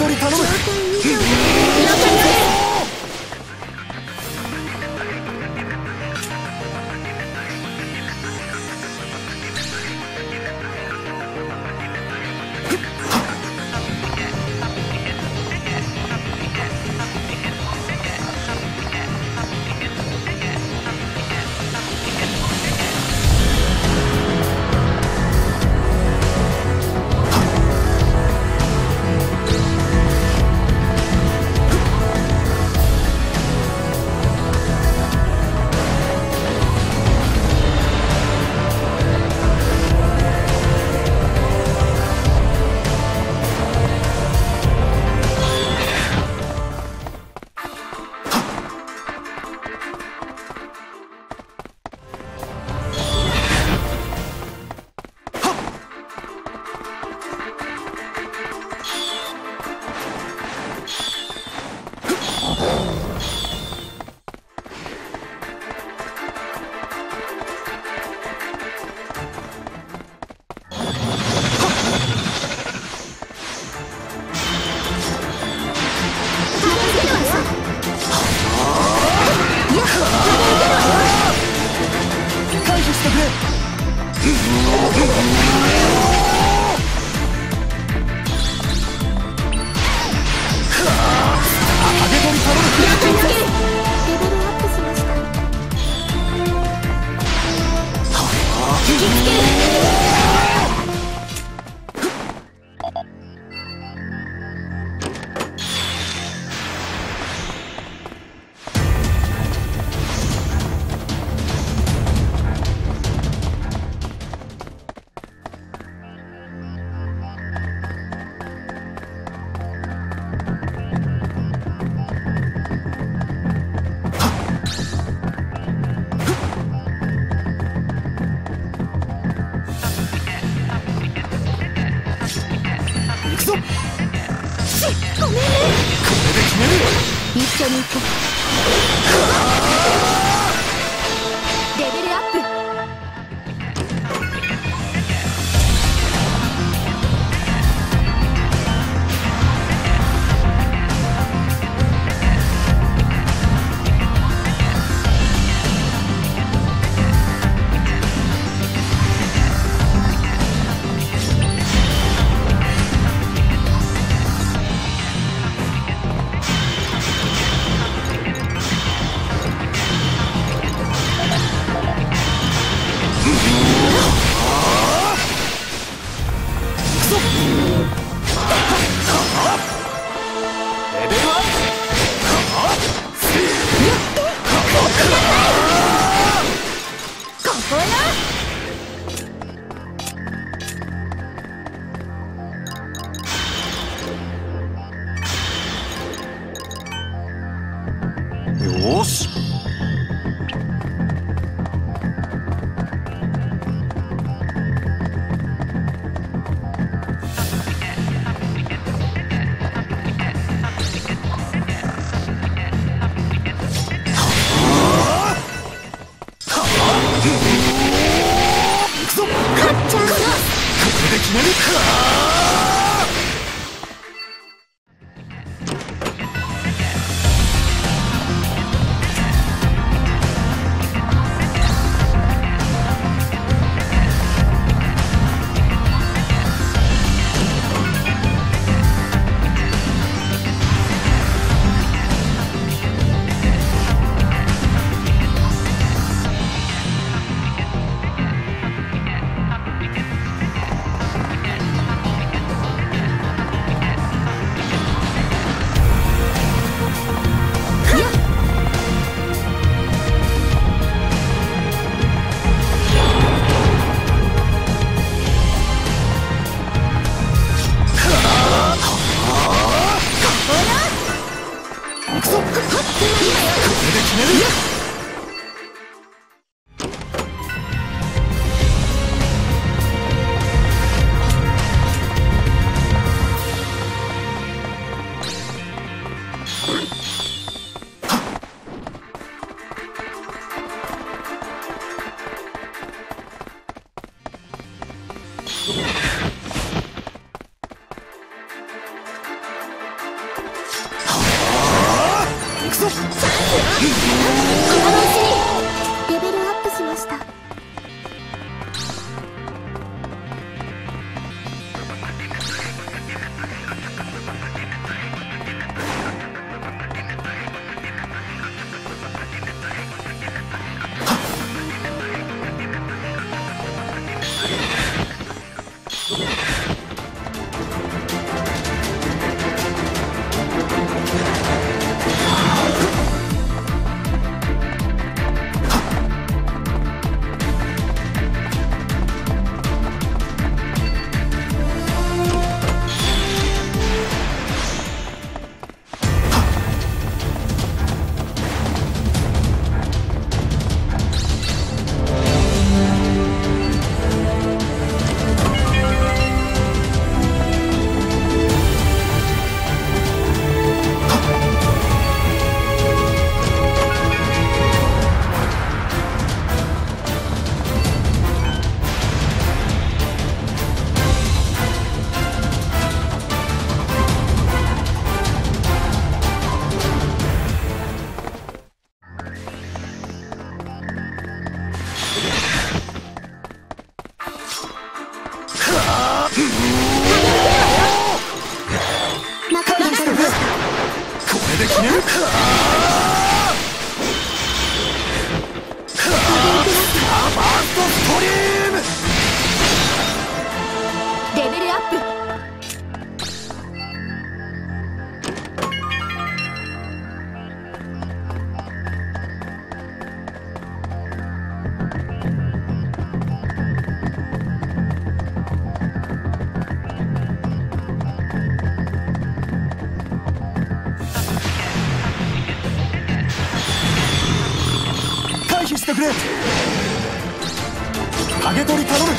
取り頼む。ぞくれ影取り頼む。